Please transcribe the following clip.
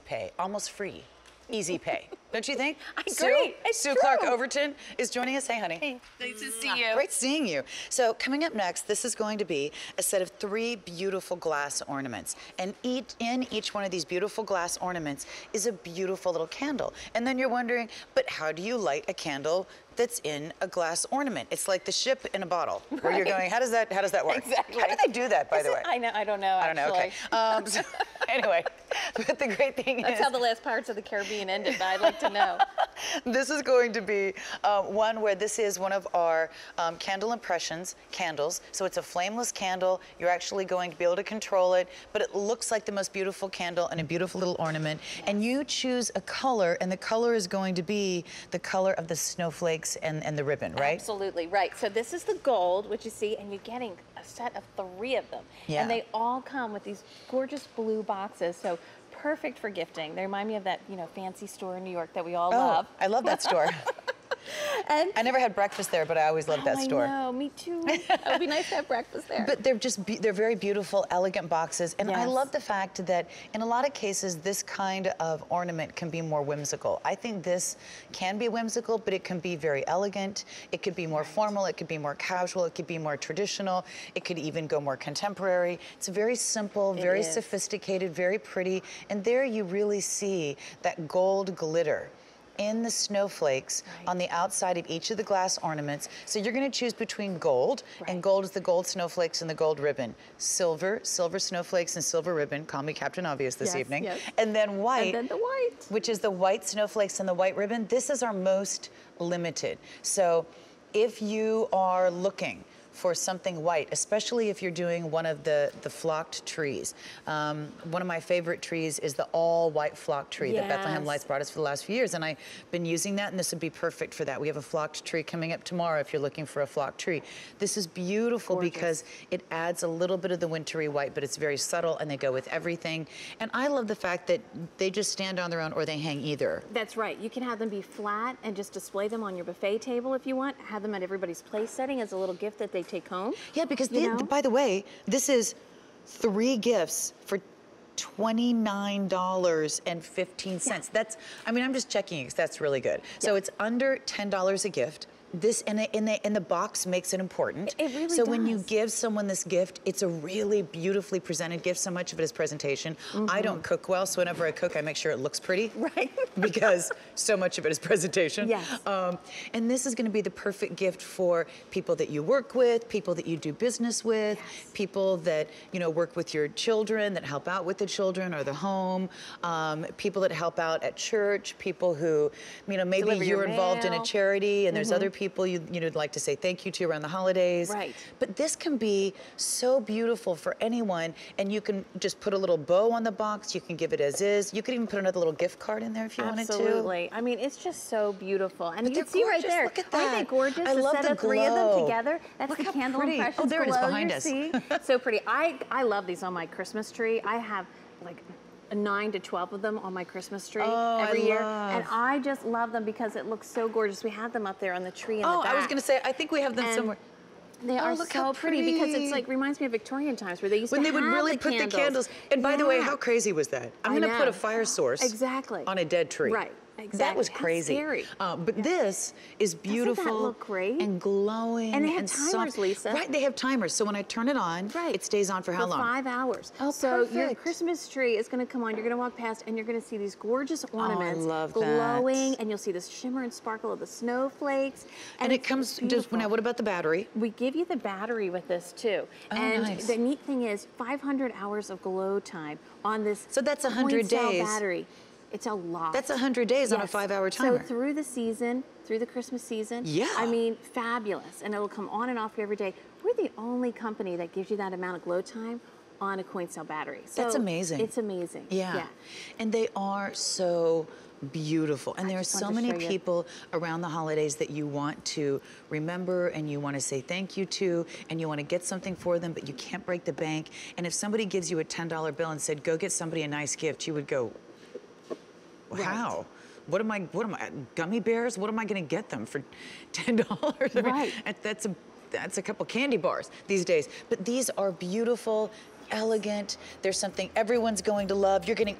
pay, almost free. Easy pay, don't you think? I Sue, agree. It's Sue Clark. Overton is joining us. Hey, honey. Hey, nice to see you. Great seeing you. So coming up next, this is going to be a set of three beautiful glass ornaments. And each, in each one of these beautiful glass ornaments is a beautiful little candle. And then you're wondering, but how do you light a candle that's in a glass ornament? It's like the ship in a bottle, where you're going, how does that, how does that work? Exactly. How do they do that, by Is the it- way? I know. I don't know. I don't know, okay. Um, so, anyway, but the great thing That's is, That's how the last Pirates of the Caribbean ended, but I'd like to know. this is going to be uh, one where this is one of our um, candle impressions candles. So it's a flameless candle. You're actually going to be able to control it, but it looks like the most beautiful candle and a beautiful little ornament. And you choose a color, and the color is going to be the color of the snowflakes and, and the ribbon, right? Absolutely right. So this is the gold, which you see, and you're getting a set of three of them. Yeah. And they all come with these gorgeous blue boxes. So perfect for gifting. They remind me of that, you know, fancy store in New York that we all Oh, love. I love that store. And I never had breakfast there, but I always loved that oh, store. I know, me too. it would be nice to have breakfast there. But they're just be- they're very beautiful, elegant boxes, and I love the fact that in a lot of cases this kind of ornament can be more whimsical. I think this can be whimsical, but it can be very elegant. It could be more formal. It could be more casual. It could be more traditional. It could even go more contemporary. It's very simple, very is. sophisticated, very pretty, and there you really see that gold glitter in the snowflakes Right. on the outside of each of the glass ornaments. So you're going to choose between gold, and gold is the gold snowflakes and the gold ribbon. Silver, silver snowflakes and silver ribbon. Call me Captain Obvious this Yes, evening. yes. And then white, and then the white. which is the white snowflakes and the white ribbon. This is our most limited. So if you are looking for something white, especially if you're doing one of the, the flocked trees. Um, one of my favorite trees is the all white flocked tree that Bethlehem Lights brought us for the last few years, and I've been using that, and this would be perfect for that. We have a flocked tree coming up tomorrow if you're looking for a flocked tree. This is beautiful Gorgeous. because it adds a little bit of the wintry white, but it's very subtle, and they go with everything. And I love the fact that they just stand on their own or they hang either. That's right. You can have them be flat and just display them on your buffet table if you want. Have them at everybody's place setting as a little gift that they take home. Yeah, because the- by the way, this is three gifts for $29.15. That's, I mean, I'm just checking because that's really good. So it's under $10 a gift. This in the, in the in the box makes it important. It really so when you give someone this gift, it's a really beautifully presented gift. So much of it is presentation. I Mm-hmm. don't cook well, so whenever I cook, I make sure it looks pretty. Right. because so much of it is presentation. Yes. Um, and this is going to be the perfect gift for people that you work with, people that you do business with, people that you know work with your children, that help out with the children or the home, um, people that help out at church, people who, you know, maybe Deliver you're involved in a charity and there's other people you you know would like to say thank you to around the holidays. Right. But this can be so beautiful for anyone, and you can just put a little bow on the box. You can give it as is. You could even put another little gift card in there if you wanted to. Absolutely. I mean, it's just so beautiful. And you can see right there. Look at Aren't they gorgeous? I the love set the of three of them together. That's Look the how candle pretty. Oh, impressions there it is behind us. so pretty. I, I love these on my Christmas tree. I have like nine to 12 of them on my Christmas tree Oh, I every year. love. And I just love them because it looks so gorgeous. We have them up there on the tree in the Oh, back. I was going to say, I think we have them And somewhere. They Oh, are look so how pretty. because pretty. it's like reminds me of Victorian times where they used When to they would really the put candles. the candles. And by the way, how crazy was that? I'm I going to put a fire source Exactly. on a dead tree. Right. That was crazy. Uh, but this is beautiful look great? and glowing And they have soft. timers, Lisa. Right, they have timers. So when I turn it on, Right. it stays on for how for long? five hours. Oh, so your. Christmas tree is going to come on. You're going to walk past, and you're going to see these gorgeous ornaments Oh, love that. glowing, and you'll see this shimmer and sparkle of the snowflakes. And, it comes just beautiful. now. What about the battery? We give you the battery with this too. Oh, and nice. the neat thing is 500 hours of glow time on this So that's 100 coin days. battery. It's a lot. That's 100 days on a five-hour timer. So through the season, through the Christmas season, Yeah. I mean, fabulous. And it'll come on and off every day. We're the only company that gives you that amount of glow time on a coin cell battery. So That's amazing. It's amazing. Yeah. Yeah. And they are so beautiful. And there are so many show you. people around the holidays that you want to remember and you want to say thank you to and you want to get something for them, but you can't break the bank. And if somebody gives you a $10 bill and said, go get somebody a nice gift, you would go, how? What am I, what am I, gummy bears? What am I going to get them for $10? I mean, Right. that's a, that's a couple candy bars these days. But these are beautiful, elegant. There's something everyone's going to love. You're getting